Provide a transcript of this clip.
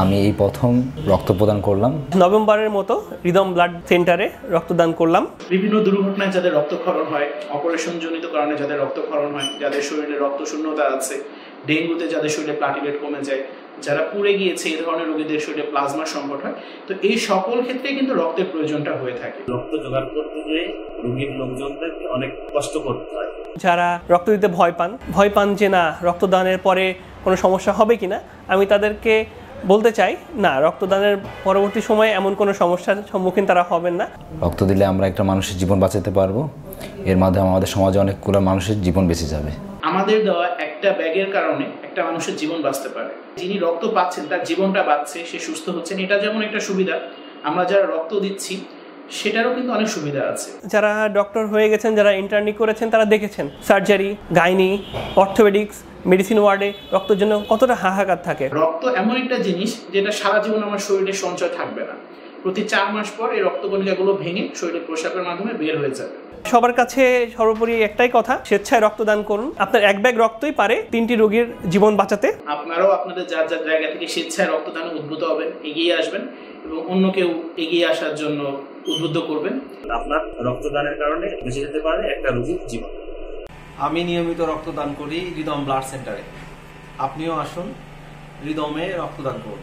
আমি এই প্রথম রক্ত প্রদান করলাম। নভেম্বরের মতো রিদম ব্লাড সেন্টারে রক্তদান করলাম। বিভিন্ন দুর্ঘটনায় যাদের রক্তক্ষরণ হয় অপারেশন জনিত কারণে যাদের রক্তক্ষরণ হয় যাদের শরীরে রক্ত শূন্যতা আছে ডেঙ্গুতে যাদের শরীরে প্লাটিলেট কমে যায় যারা পুড়ে গিয়েছে এই ধরনের রোগীদের শরীরে প্লাজমার সংকট হয়। তো এই সকল ক্ষেত্রে কিন্তু রক্তের প্রয়োজনটা হয়ে থাকে। রক্ত জোগাড় করতে গিয়ে রোগীর লোকজনদেরকে অনেক কষ্ট করতে হয়। যারা রক্ত দিতে ভয় পান ভয় পান যে না রক্তদানের পরে কোনো সমস্যা হবে কিনা আমি তাদেরকে বলতে চাই না রক্তদানের পরবর্তী সময়ে এমন কোনো সমস্যার সম্মুখীন তারা হবেন না। রক্ত দিলে আমরা একটা মানুষের জীবন বাঁচাতে পারব। এর মাধ্যমে আমাদের সমাজে অনেকগুলো মানুষের জীবন বেঁচে যাবে। আমাদের দেওয়া একটা ব্যাগের কারণে একটা মানুষের জীবন বাঁচতে পারে। যিনি রক্ত পাচ্ছেন তার জীবনটা বাঁচছে সে সুস্থ হচ্ছেন এটা যেমন একটা সুবিধা আমরা যারা রক্ত দিচ্ছি সেটারও কিন্তু অনেক সুবিধা আছে। যারা ডক্টর হয়ে গেছেন যারা ইন্টার্নি করেছেন তারা দেখেছেন সার্জারি গাইনি অর্থোপেডিক্স মেডিসিন ওয়ার্ডে রক্তের জন্য কতটা হাহাকার থাকে? রক্ত এমন একটা জিনিস যেটা সারা জীবন আমার শরীরে সঞ্চয় থাকবে না। প্রতি চার মাস পর এই রক্তকণিকাগুলো ভেঙে শরীরে প্রসাবের মাধ্যমে বের হয়ে যাবে। সবার কাছে সর্বোপরি একটাই কথা স্বেচ্ছায় রক্তদান করুন। আপনার এক ব্যাগ রক্তই পারে তিনটি রোগীর জীবন বাঁচাতে। আপনারাও আপনাদের যার যার জায়গা থেকে স্বেচ্ছায় রক্তদানে উদ্ভূত হবেন এগিয়ে আসবেন এবং অন্য কেউ এগিয়ে আসার জন্য উদ্বুদ্ধ করবেন। আপনার রক্তদানের কারণে বেঁচে যেতে পারে একটা রোগীর জীবন। আমি নিয়মিত রক্তদান করি রিদম ব্লাড সেন্টারে। আপনিও আসুন রিদমে রক্তদান করুন।